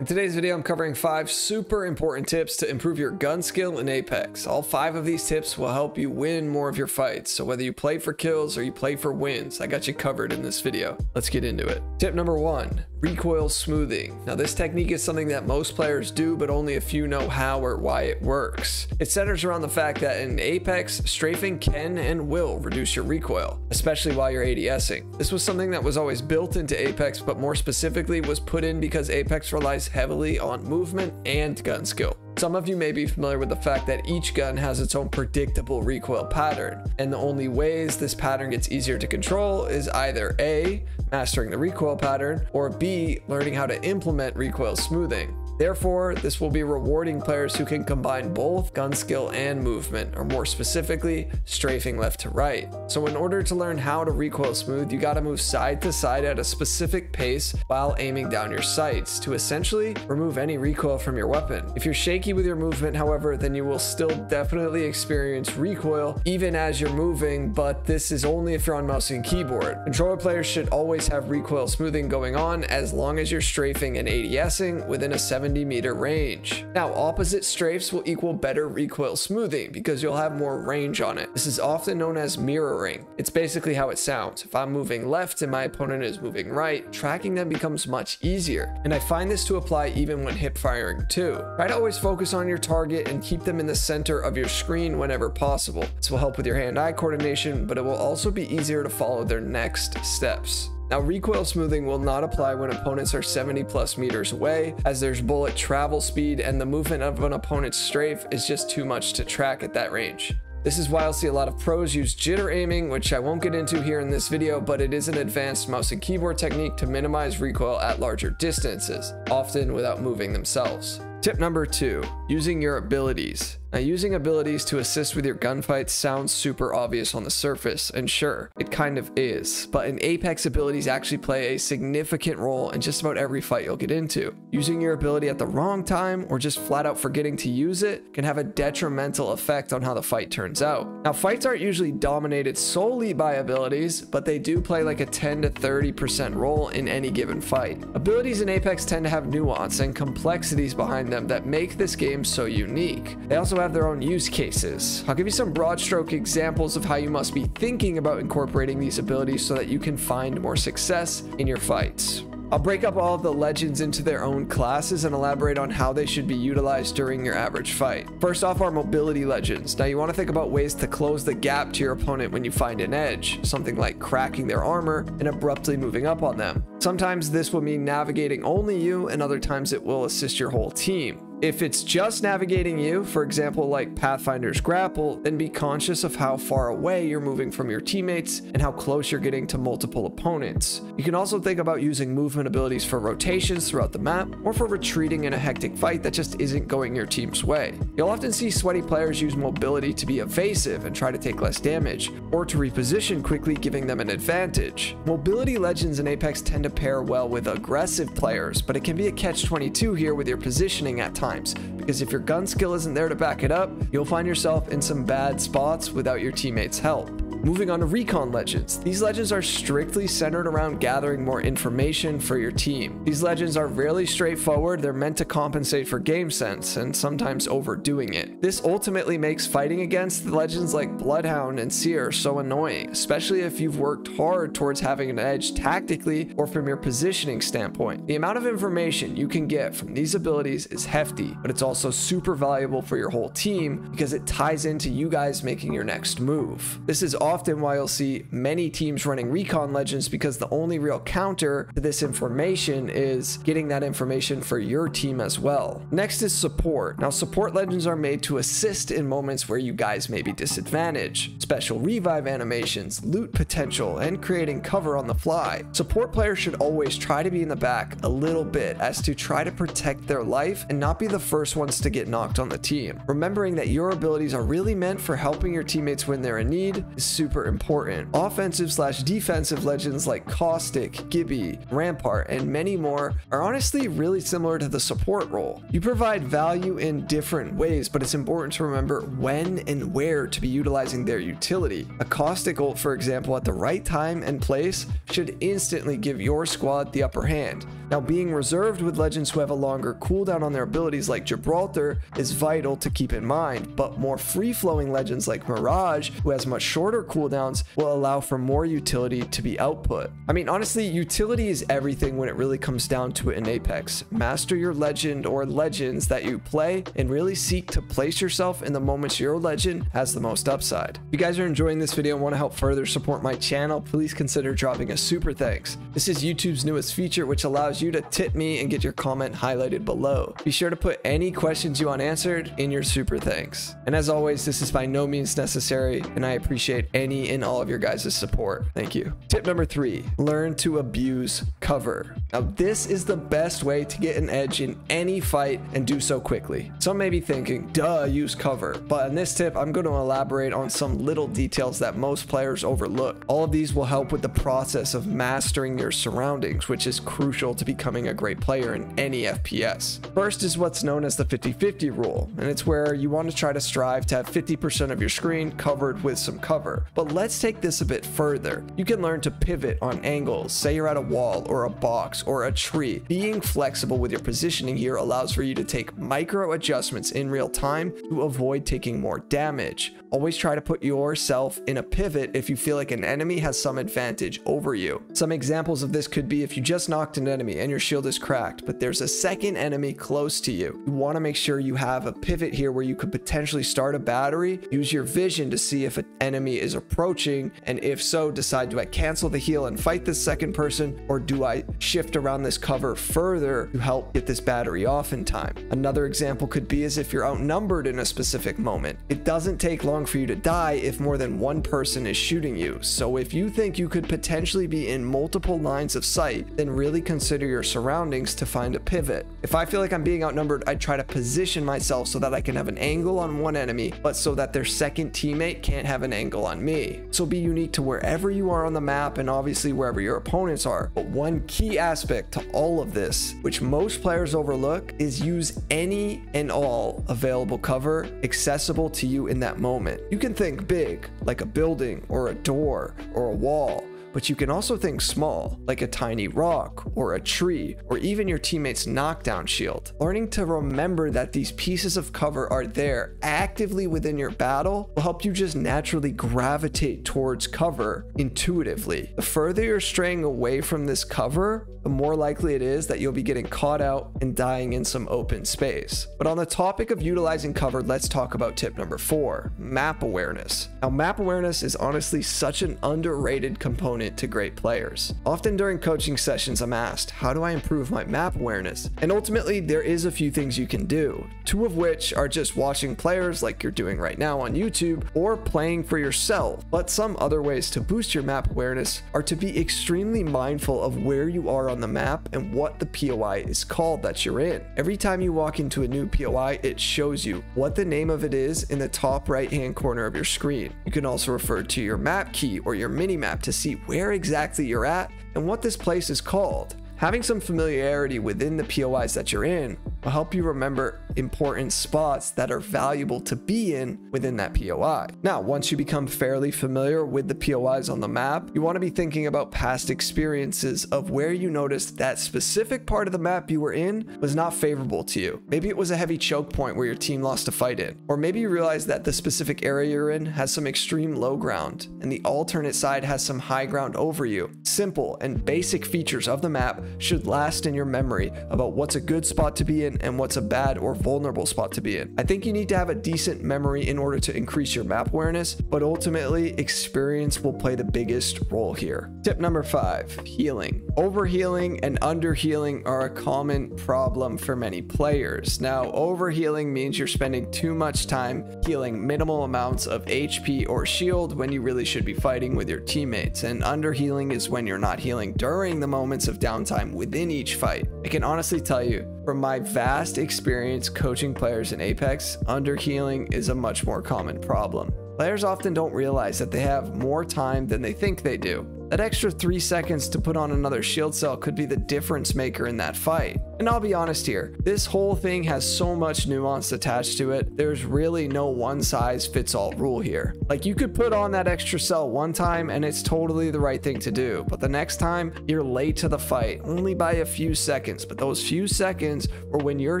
In today's video, I'm covering five super important tips to improve your gun skill in Apex. All five of these tips will help you win more of your fights. So whether you play for kills or you play for wins, I got you covered in this video. Let's get into it. Tip number one, recoil smoothing. Now this technique is something that most players do, but only a few know how or why it works. It centers around the fact that in Apex, strafing can and will reduce your recoil, especially while you're ADSing. This was something that was always built into Apex, but more specifically was put in because Apex relies heavily on movement and gun skill. Some of you may be familiar with the fact that each gun has its own predictable recoil pattern, and the only ways this pattern gets easier to control is either A, mastering the recoil pattern, or B, learning how to implement recoil smoothing. Therefore, this will be rewarding players who can combine both gun skill and movement, or more specifically, strafing left to right. So in order to learn how to recoil smooth, you gotta move side to side at a specific pace while aiming down your sights to essentially remove any recoil from your weapon. If you're shaky with your movement, however, then you will still definitely experience recoil even as you're moving, but this is only if you're on mouse and keyboard. Controller players should always have recoil smoothing going on as long as you're strafing and ADSing within a 7 70 meter range. Now, opposite strafes will equal better recoil smoothing because you'll have more range on it. This is often known as mirroring. It's basically how it sounds. If I'm moving left and my opponent is moving right, tracking them becomes much easier. And I find this to apply even when hip firing too. Try to always focus on your target and keep them in the center of your screen whenever possible. This will help with your hand-eye coordination, but it will also be easier to follow their next steps. Now, recoil smoothing will not apply when opponents are 70 plus meters away, as there's bullet travel speed and the movement of an opponent's strafe is just too much to track at that range. This is why I'll see a lot of pros use jitter aiming, which I won't get into here in this video, but it is an advanced mouse and keyboard technique to minimize recoil at larger distances, often without moving themselves. Tip number two, using your abilities. Now, using abilities to assist with your gunfights sounds super obvious on the surface, and sure, it kind of is, but in Apex abilities actually play a significant role in just about every fight you'll get into. Using your ability at the wrong time, or just flat out forgetting to use it, can have a detrimental effect on how the fight turns out. Now, fights aren't usually dominated solely by abilities, but they do play like a 10 to 30% role in any given fight. Abilities in Apex tend to have nuance and complexities behind them that make this game so unique. They also have their own use cases. I'll give you some broad stroke examples of how you must be thinking about incorporating these abilities so that you can find more success in your fights. I'll break up all of the legends into their own classes and elaborate on how they should be utilized during your average fight. First off are mobility legends. Now you want to think about ways to close the gap to your opponent when you find an edge, something like cracking their armor and abruptly moving up on them. Sometimes this will mean navigating only you and other times it will assist your whole team. If it's just navigating you, for example, like Pathfinder's grapple, then be conscious of how far away you're moving from your teammates and how close you're getting to multiple opponents. You can also think about using movement abilities for rotations throughout the map or for retreating in a hectic fight that just isn't going your team's way. You'll often see sweaty players use mobility to be evasive and try to take less damage, or to reposition quickly giving them an advantage. Mobility legends in Apex tend to pair well with aggressive players, but it can be a catch-22 here with your positioning at times times because if your gun skill isn't there to back it up, you'll find yourself in some bad spots without your teammates' help. Moving on to Recon Legends. These legends are strictly centered around gathering more information for your team. These legends are rarely straightforward, they're meant to compensate for game sense, and sometimes overdoing it. This ultimately makes fighting against legends like Bloodhound and Seer so annoying, especially if you've worked hard towards having an edge tactically or from your positioning standpoint. The amount of information you can get from these abilities is hefty, but it's also super valuable for your whole team because it ties into you guys making your next move. This is often why you'll see many teams running recon legends because the only real counter to this information is getting that information for your team as well. Next is support. Now support legends are made to assist in moments where you guys may be disadvantaged. Special revive animations, loot potential, and creating cover on the fly. Support players should always try to be in the back a little bit as to try to protect their life and not be the first ones to get knocked on the team. Remembering that your abilities are really meant for helping your teammates when they're in need is super important. Offensive slash defensive legends like Caustic, Gibby, Rampart, and many more are honestly really similar to the support role. You provide value in different ways, but it's important to remember when and where to be utilizing their utility. A Caustic ult, for example, at the right time and place should instantly give your squad the upper hand. Now, being reserved with legends who have a longer cooldown on their abilities like Gibraltar is vital to keep in mind, but more free-flowing legends like Mirage, who has much shorter cooldowns, will allow for more utility to be output. I mean, honestly, utility is everything when it really comes down to it in Apex. Master your legend or legends that you play and really seek to place yourself in the moments your legend has the most upside. If you guys are enjoying this video and want to help further support my channel, please consider dropping a super thanks. This is YouTube's newest feature, which allows you to tip me and get your comment highlighted below. Be sure to put any questions you want answered in your super thanks. And as always, this is by no means necessary, and I appreciate any and all of your guys' support. Thank you. Tip number three, learn to abuse cover. Now, this is the best way to get an edge in any fight and do so quickly. Some may be thinking, duh, use cover. But in this tip, I'm going to elaborate on some little details that most players overlook. All of these will help with the process of mastering your surroundings, which is crucial to becoming a great player in any FPS. First is what's known as the 50-50 rule, and it's where you want to try to strive to have 50% of your screen covered with some cover. But let's take this a bit further. You can learn to pivot on angles, say you're at a wall or a box or a tree. Being flexible with your positioning here allows for you to take micro adjustments in real time to avoid taking more damage. Always try to put yourself in a pivot if you feel like an enemy has some advantage over you. Some examples of this could be if you just knocked an enemy and your shield is cracked, but there's a second enemy close to you. You want to make sure you have a pivot here where you could potentially start a battery, use your vision to see if an enemy is approaching, and if so, decide do I cancel the heal and fight this second person, or do I shift around this cover further to help get this battery off in time? Another example could be as if you're outnumbered in a specific moment. It doesn't take long for you to die if more than one person is shooting you, so if you think you could potentially be in multiple lines of sight, then really consider your surroundings to find a pivot. If I feel like I'm being outnumbered, I try to position myself so that I can have an angle on one enemy, but so that their second teammate can't have an angle on me. So be unique to wherever you are on the map and obviously wherever your opponents are. But one key aspect to all of this, which most players overlook, is use any and all available cover accessible to you in that moment. You can think big, like a building or a door or a wall, but you can also think small, like a tiny rock or a tree, or even your teammate's knockdown shield. Learning to remember that these pieces of cover are there actively within your battle will help you just naturally gravitate towards cover intuitively. The further you're straying away from this cover, the more likely it is that you'll be getting caught out and dying in some open space. But on the topic of utilizing cover, let's talk about tip number four, map awareness. Now, map awareness is honestly such an underrated component to great players. Often during coaching sessions, I'm asked, how do I improve my map awareness? And ultimately, there is a few things you can do, two of which are just watching players like you're doing right now on YouTube or playing for yourself. But some other ways to boost your map awareness are to be extremely mindful of where you are on the map and what the POI is called that you're in. Every time you walk into a new POI, it shows you what the name of it is in the top right hand corner of your screen. You can also refer to your map key or your mini map to see where exactly you're at and what this place is called. Having some familiarity within the POIs that you're in will help you remember important spots that are valuable to be in within that POI. Now, once you become fairly familiar with the POIs on the map, you want to be thinking about past experiences of where you noticed that specific part of the map you were in was not favorable to you. Maybe it was a heavy choke point where your team lost a fight in, or maybe you realized that the specific area you're in has some extreme low ground and the alternate side has some high ground over you. Simple and basic features of the map should last in your memory about what's a good spot to be in and what's a bad or vulnerable spot to be in. I think you need to have a decent memory in order to increase your map awareness, but ultimately, experience will play the biggest role here. Tip number five healing. Overhealing and underhealing are a common problem for many players. Now, overhealing means you're spending too much time healing minimal amounts of HP or shield when you really should be fighting with your teammates, and underhealing is when you're not healing during the moments of downtime within each fight. I can honestly tell you, from my vast experience coaching players in Apex, underhealing is a much more common problem. Players often don't realize that they have more time than they think they do. That extra 3 seconds to put on another shield cell could be the difference maker in that fight. And I'll be honest here, this whole thing has so much nuance attached to it, there's really no one size fits all rule here. Like you could put on that extra cell one time and it's totally the right thing to do, but the next time you're late to the fight only by a few seconds, but those few seconds were when your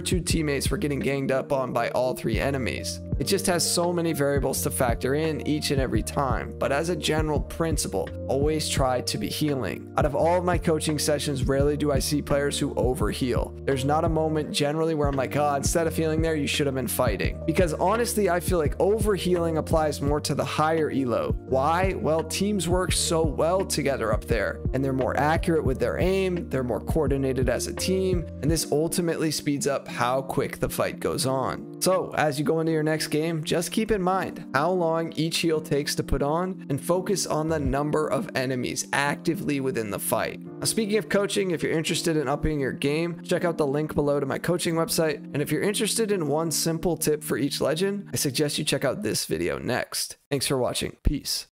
two teammates were getting ganged up on by all three enemies. It just has so many variables to factor in each and every time, but as a general principle, always try to be healing. Out of all of my coaching sessions, rarely do I see players who overheal. There's not a moment generally where I'm like, oh, instead of healing there, you should have been fighting. Because honestly, I feel like overhealing applies more to the higher elo. Why? Well, teams work so well together up there, and they're more accurate with their aim, they're more coordinated as a team, and this ultimately speeds up how quick the fight goes on. So, as you go into your next game, just keep in mind how long each heal takes to put on and focus on the number of enemies actively within the fight. Now, speaking of coaching, if you're interested in upping your game, check out the link below to my coaching website. And if you're interested in one simple tip for each legend, I suggest you check out this video next. Thanks for watching. Peace.